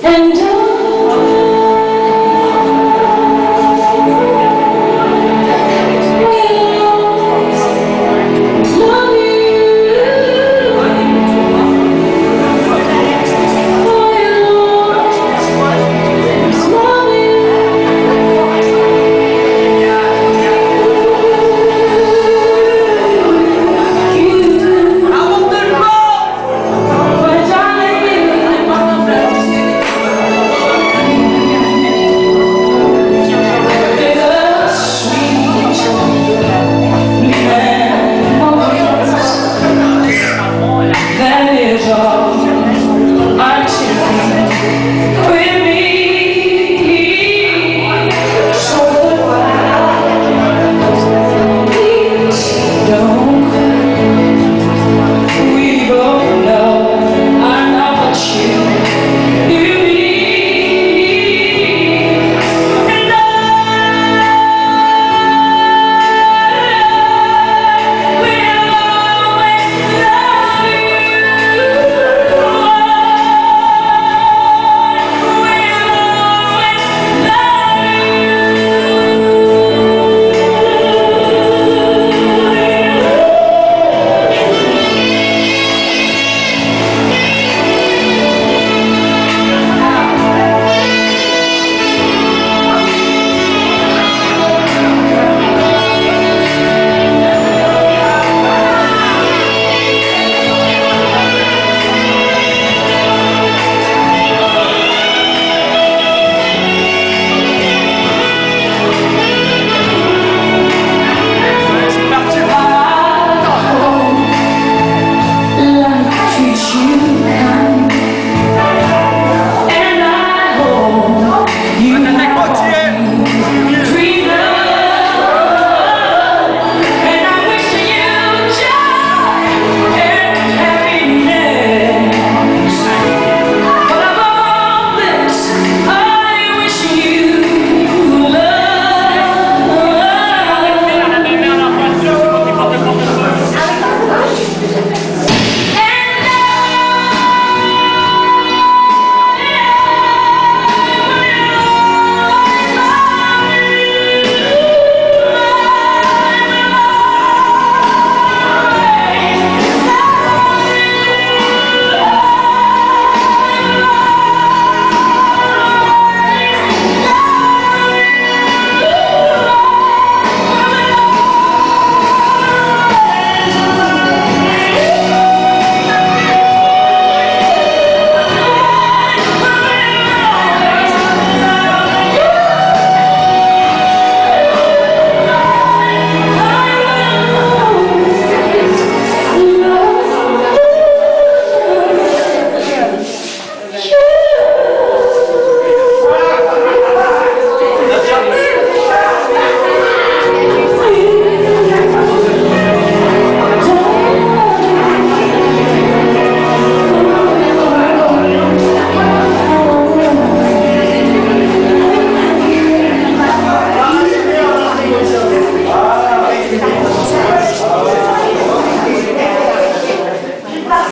And